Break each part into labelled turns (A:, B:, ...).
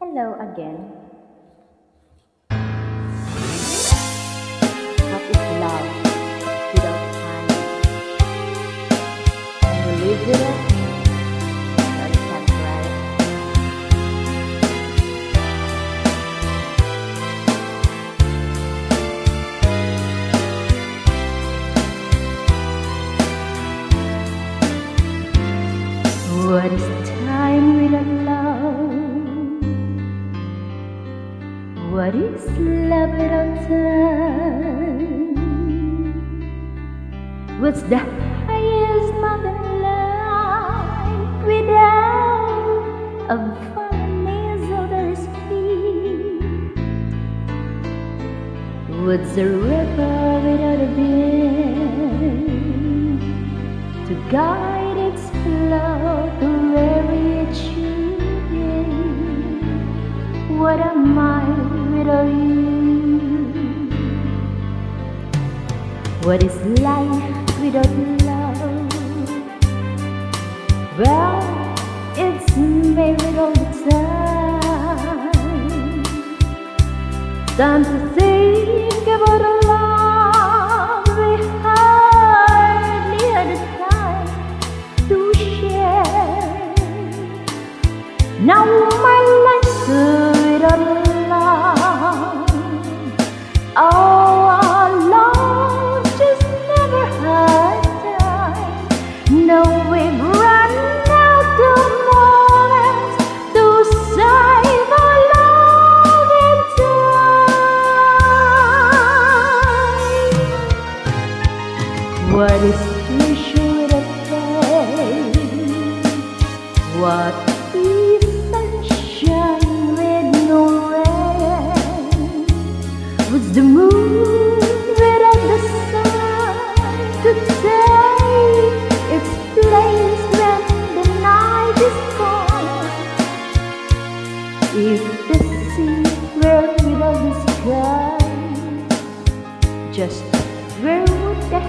A: Hello again. What is love without time? Can you live with it? Or you can't right? What is time without love? What is love without time? What's the highest mountain line without a of the speed? What's a river without a bend to guide its flow What is life without love? Well, it's made all the time. Time to think about a love we hardly had the time to share. Now my What is sunshine with no rain? What's the moon without the sun to take its place when the night is gone? If the sea were without the sky, just where would the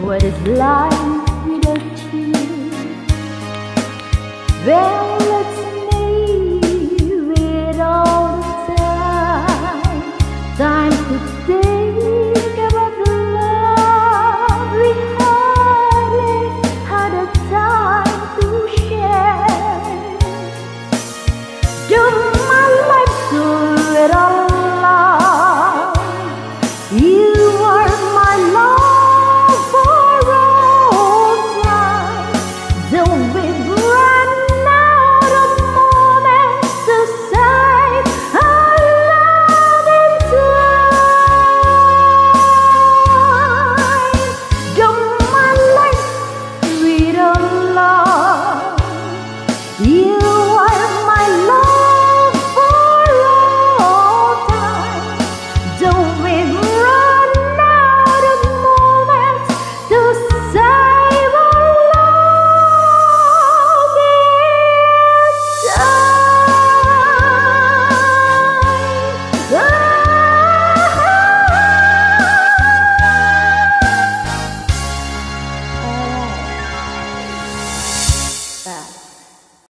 A: What is life without you? Well, it's me with all the time. Time to think about the love we hardly had a time to share. Don't